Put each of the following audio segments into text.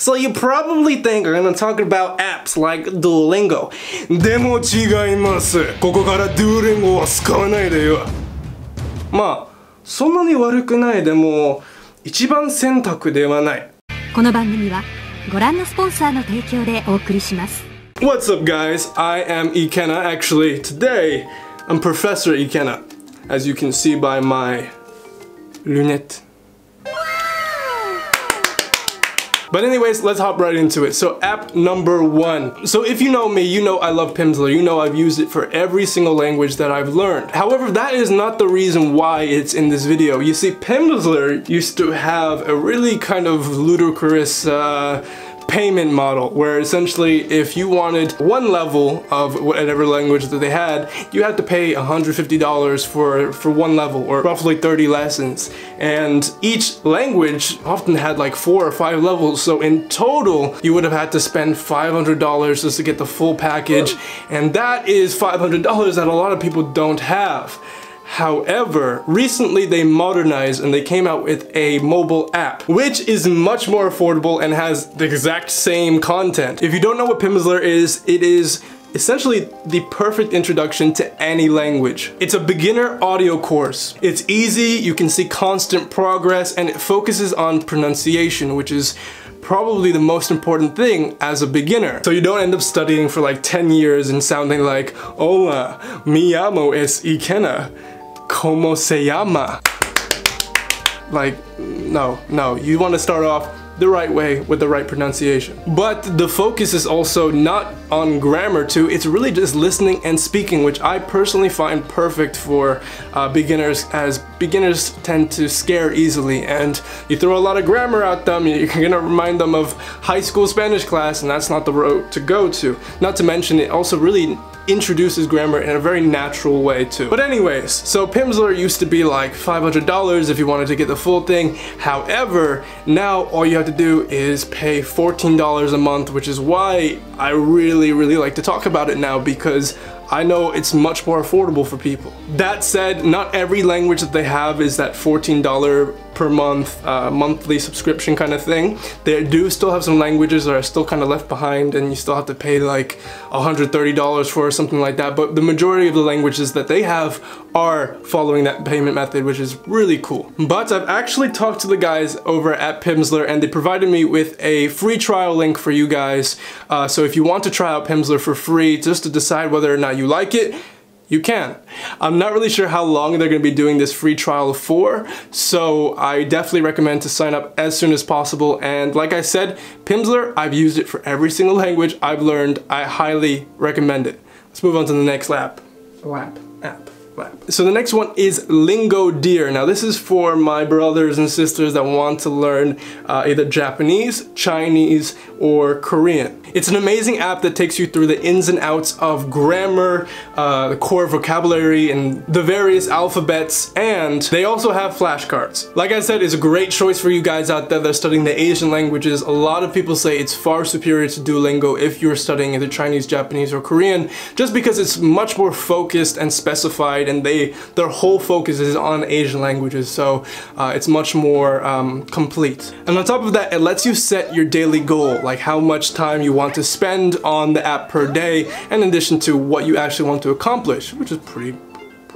So you probably think I'm gonna talk about apps like Duolingo. でも違います。ここから Duolingo は使わないでよ。まあ、そんなに悪くないでも、一番選択ではない。この番組はご覧のスポンサーの提供でお送りします What's up guys? I am Ikena. Actually, today I'm Professor Ikena. As you can see by my lunette. But anyways, let's hop right into it. So app number one. So if you know me, you know I love Pimsleur. You know I've used it for every single language that I've learned. However, that is not the reason why it's in this video. You see, Pimsleur used to have a really kind of ludicrous uh, payment model where essentially if you wanted one level of whatever language that they had you had to pay $150 for for one level or roughly 30 lessons. And each language often had like four or five levels. So in total you would have had to spend $500 just to get the full package. And that is $500 that a lot of people don't have However, recently they modernized and they came out with a mobile app, which is much more affordable and has the exact same content. If you don't know what Pimsleur is, it is essentially the perfect introduction to any language. It's a beginner audio course. It's easy, you can see constant progress, and it focuses on pronunciation, which is probably the most important thing as a beginner. So you don't end up studying for like 10 years and sounding like, Hola, mi amo es Ikenna. Como se llama? Like, no, no. You want to start off the right way with the right pronunciation. But the focus is also not on grammar too, it's really just listening and speaking, which I personally find perfect for uh, beginners as beginners tend to scare easily and you throw a lot of grammar at them, you're gonna remind them of high school Spanish class and that's not the road to go to. Not to mention it also really introduces grammar in a very natural way too. But anyways, so Pimsleur used to be like $500 if you wanted to get the full thing. However, now all you have to do is pay $14 a month, which is why I really, really like to talk about it now because I know it's much more affordable for people. That said, not every language that they have is that $14 per month uh, monthly subscription kind of thing. They do still have some languages that are still kind of left behind and you still have to pay like $130 for something like that but the majority of the languages that they have are following that payment method which is really cool. But I've actually talked to the guys over at Pimsleur and they provided me with a free trial link for you guys uh, so if you want to try out Pimsleur for free just to decide whether or not you like it you can. I'm not really sure how long they're going to be doing this free trial for, so I definitely recommend to sign up as soon as possible. And like I said, Pimsleur, I've used it for every single language I've learned. I highly recommend it. Let's move on to the next lap. Lap. App. So the next one is LingoDeer. Now this is for my brothers and sisters that want to learn uh, either Japanese, Chinese, or Korean. It's an amazing app that takes you through the ins and outs of grammar, uh, the core vocabulary, and the various alphabets, and they also have flashcards. Like I said, it's a great choice for you guys out there that are studying the Asian languages. A lot of people say it's far superior to Duolingo if you're studying either Chinese, Japanese, or Korean, just because it's much more focused and specified and they their whole focus is on Asian languages. So uh, it's much more um, complete. And on top of that it lets you set your daily goal like how much time you want to spend on the app per day in addition to what you actually want to accomplish which is pretty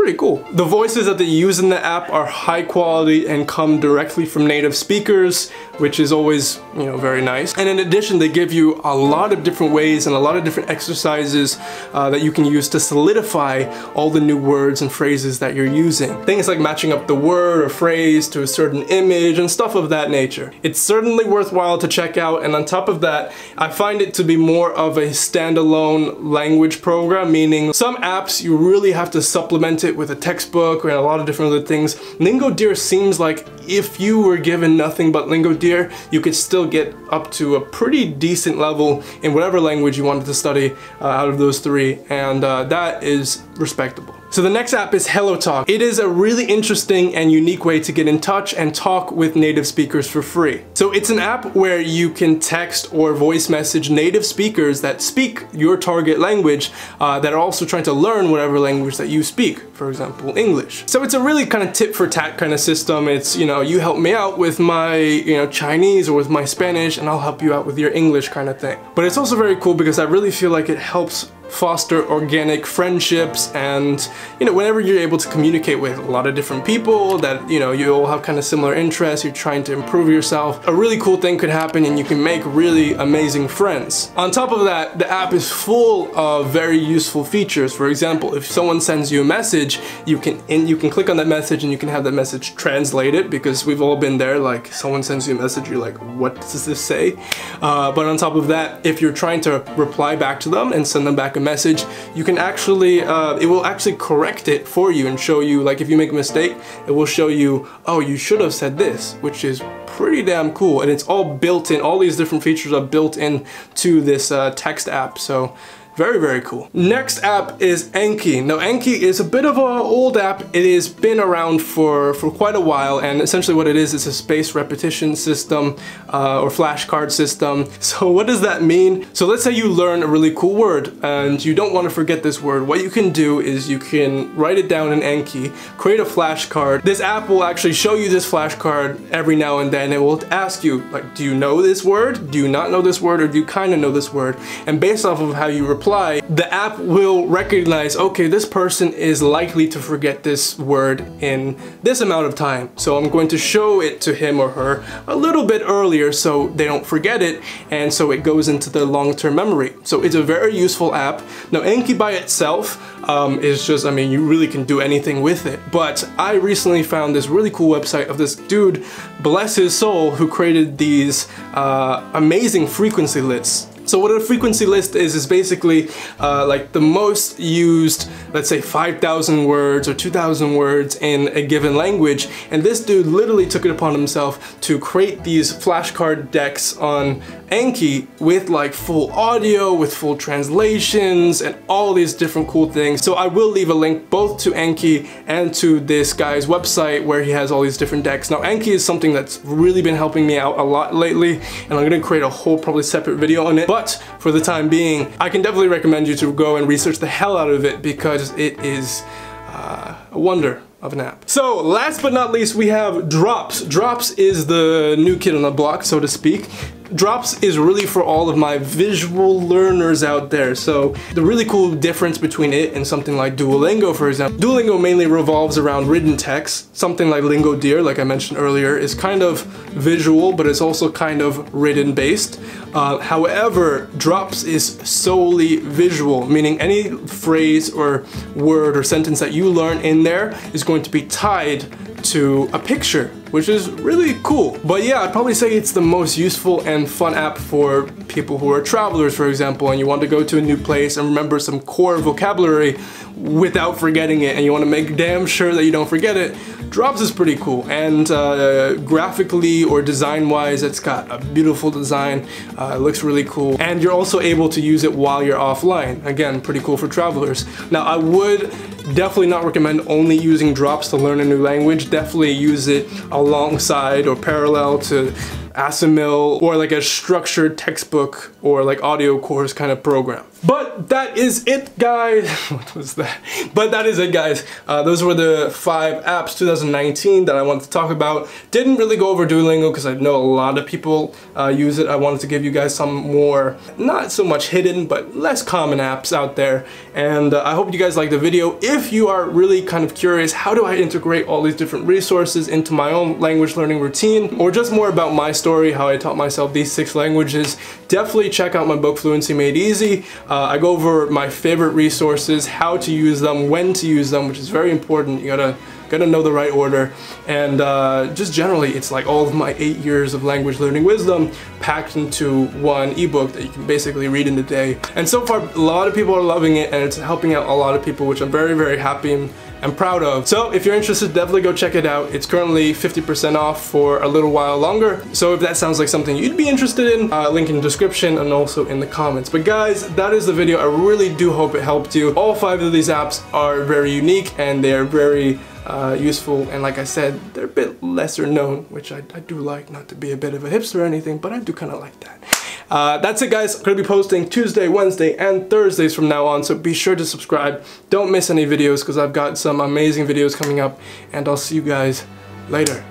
pretty cool. The voices that they use in the app are high quality and come directly from native speakers, which is always, you know, very nice. And in addition, they give you a lot of different ways and a lot of different exercises uh, that you can use to solidify all the new words and phrases that you're using. Things like matching up the word or phrase to a certain image and stuff of that nature. It's certainly worthwhile to check out and on top of that, I find it to be more of a standalone language program, meaning some apps you really have to supplement it with a textbook or a lot of different other things. LingoDeer seems like if you were given nothing but LingoDeer, you could still get up to a pretty decent level in whatever language you wanted to study uh, out of those three, and uh, that is respectable. So the next app is HelloTalk. It is a really interesting and unique way to get in touch and talk with native speakers for free. So it's an app where you can text or voice message native speakers that speak your target language uh, that are also trying to learn whatever language that you speak, for example, English. So it's a really kind of tit for tat kind of system. It's, you know, you help me out with my, you know, Chinese or with my Spanish and I'll help you out with your English kind of thing. But it's also very cool because I really feel like it helps foster organic friendships and you know whenever you're able to communicate with a lot of different people that you know you all have kind of similar interests you're trying to improve yourself a really cool thing could happen and you can make really amazing friends. On top of that the app is full of very useful features. For example if someone sends you a message you can you can click on that message and you can have that message translated because we've all been there like someone sends you a message you're like what does this say? Uh, but on top of that if you're trying to reply back to them and send them back a message, you can actually, uh, it will actually correct it for you and show you, like if you make a mistake, it will show you, oh, you should have said this, which is pretty damn cool. And it's all built in, all these different features are built in to this uh, text app. So very, very cool. Next app is Anki. Now Anki is a bit of an old app. It has been around for, for quite a while and essentially what it is is a space repetition system uh, or flashcard system. So what does that mean? So let's say you learn a really cool word and you don't want to forget this word. What you can do is you can write it down in Anki, create a flashcard. This app will actually show you this flashcard every now and then. It will ask you like, do you know this word? Do you not know this word? Or do you kind of know this word? And based off of how you reply reply, the app will recognize, okay, this person is likely to forget this word in this amount of time. So I'm going to show it to him or her a little bit earlier so they don't forget it and so it goes into their long-term memory. So it's a very useful app. Now Anki by itself um, is just, I mean, you really can do anything with it. But I recently found this really cool website of this dude, bless his soul, who created these uh, amazing frequency lists. So what a frequency list is, is basically uh, like the most used, let's say 5,000 words or 2,000 words in a given language. And this dude literally took it upon himself to create these flashcard decks on Anki with like full audio, with full translations and all these different cool things. So I will leave a link both to Anki and to this guy's website where he has all these different decks. Now Anki is something that's really been helping me out a lot lately and I'm gonna create a whole probably separate video on it. But for the time being, I can definitely recommend you to go and research the hell out of it because it is uh, a wonder of an app. So last but not least, we have Drops. Drops is the new kid on the block, so to speak. Drops is really for all of my visual learners out there. So the really cool difference between it and something like Duolingo, for example. Duolingo mainly revolves around written text. Something like Lingodeer, like I mentioned earlier, is kind of visual, but it's also kind of written based. Uh, however, Drops is solely visual, meaning any phrase or word or sentence that you learn in there is going to be tied to a picture, which is really cool. But yeah, I'd probably say it's the most useful and fun app for people who are travelers, for example, and you want to go to a new place and remember some core vocabulary without forgetting it, and you want to make damn sure that you don't forget it. Drops is pretty cool, and uh, graphically or design-wise, it's got a beautiful design. Uh, it looks really cool, and you're also able to use it while you're offline. Again, pretty cool for travelers. Now, I would Definitely not recommend only using drops to learn a new language. Definitely use it alongside or parallel to Assimil or like a structured textbook or like audio course kind of program. But that is it, guys. what was that? But that is it, guys. Uh, those were the five apps 2019 that I wanted to talk about. Didn't really go over Duolingo because I know a lot of people uh, use it. I wanted to give you guys some more, not so much hidden, but less common apps out there. And uh, I hope you guys liked the video. If you are really kind of curious, how do I integrate all these different resources into my own language learning routine, or just more about my story, how I taught myself these six languages, definitely check out my book Fluency Made Easy. Uh, I go over my favorite resources, how to use them, when to use them, which is very important. You gotta gotta know the right order. And uh, just generally, it's like all of my eight years of language learning wisdom packed into one ebook that you can basically read in a day. And so far, a lot of people are loving it and it's helping out a lot of people, which I'm very, very happy and proud of. So if you're interested, definitely go check it out. It's currently 50% off for a little while longer. So if that sounds like something you'd be interested in, uh, link in the description and also in the comments. But guys, that is the video. I really do hope it helped you. All five of these apps are very unique and they are very uh, useful and like I said they're a bit lesser known which I, I do like not to be a bit of a hipster or anything but I do kind of like that. Uh, that's it guys. I'm gonna be posting Tuesday Wednesday and Thursdays from now on so be sure to subscribe. Don't miss any videos because I've got some amazing videos coming up and I'll see you guys later.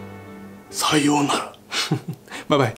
Sayonara. Bye bye